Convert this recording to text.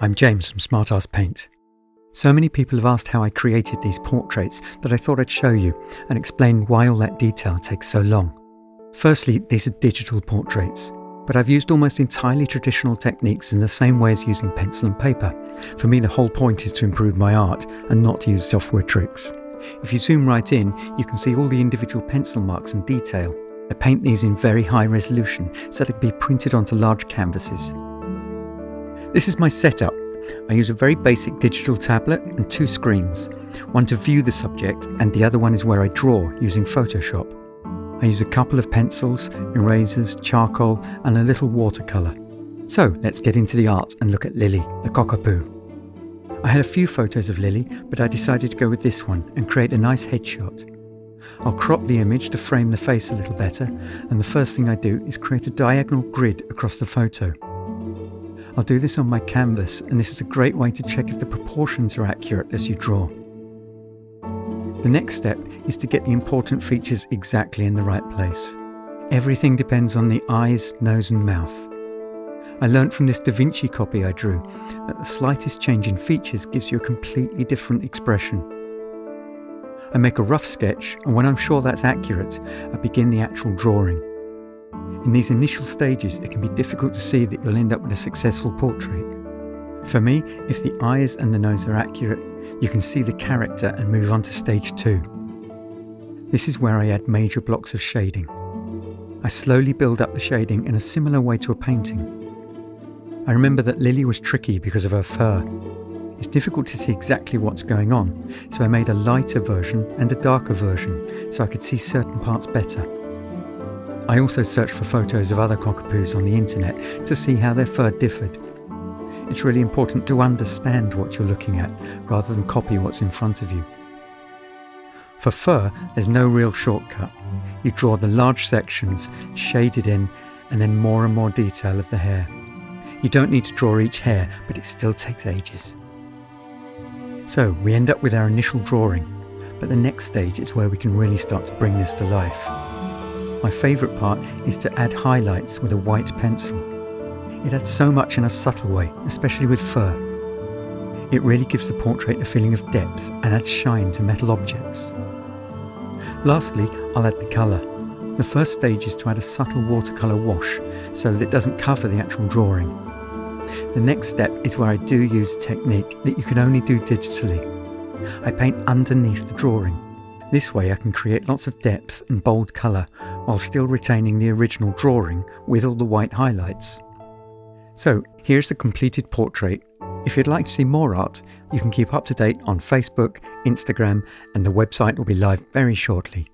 I'm James from Smart Paint. So many people have asked how I created these portraits that I thought I'd show you and explain why all that detail takes so long. Firstly, these are digital portraits, but I've used almost entirely traditional techniques in the same way as using pencil and paper. For me, the whole point is to improve my art and not to use software tricks. If you zoom right in, you can see all the individual pencil marks and detail. I paint these in very high resolution so they can be printed onto large canvases. This is my setup. I use a very basic digital tablet and two screens, one to view the subject and the other one is where I draw using Photoshop. I use a couple of pencils, erasers, charcoal and a little watercolour. So let's get into the art and look at Lily, the cockapoo. I had a few photos of Lily, but I decided to go with this one and create a nice headshot. I'll crop the image to frame the face a little better, and the first thing I do is create a diagonal grid across the photo. I'll do this on my canvas, and this is a great way to check if the proportions are accurate as you draw. The next step is to get the important features exactly in the right place. Everything depends on the eyes, nose and mouth. I learnt from this Da Vinci copy I drew that the slightest change in features gives you a completely different expression. I make a rough sketch, and when I'm sure that's accurate, I begin the actual drawing. In these initial stages, it can be difficult to see that you'll end up with a successful portrait. For me, if the eyes and the nose are accurate, you can see the character and move on to stage two. This is where I add major blocks of shading. I slowly build up the shading in a similar way to a painting. I remember that Lily was tricky because of her fur. It's difficult to see exactly what's going on, so I made a lighter version and a darker version so I could see certain parts better. I also searched for photos of other cockapoos on the internet to see how their fur differed. It's really important to understand what you're looking at rather than copy what's in front of you. For fur, there's no real shortcut. You draw the large sections, shaded in, and then more and more detail of the hair. You don't need to draw each hair, but it still takes ages. So we end up with our initial drawing, but the next stage is where we can really start to bring this to life. My favourite part is to add highlights with a white pencil. It adds so much in a subtle way, especially with fur. It really gives the portrait a feeling of depth and adds shine to metal objects. Lastly, I'll add the colour. The first stage is to add a subtle watercolour wash so that it doesn't cover the actual drawing. The next step is where I do use a technique that you can only do digitally. I paint underneath the drawing. This way I can create lots of depth and bold colour while still retaining the original drawing with all the white highlights. So here's the completed portrait. If you'd like to see more art, you can keep up to date on Facebook, Instagram, and the website will be live very shortly.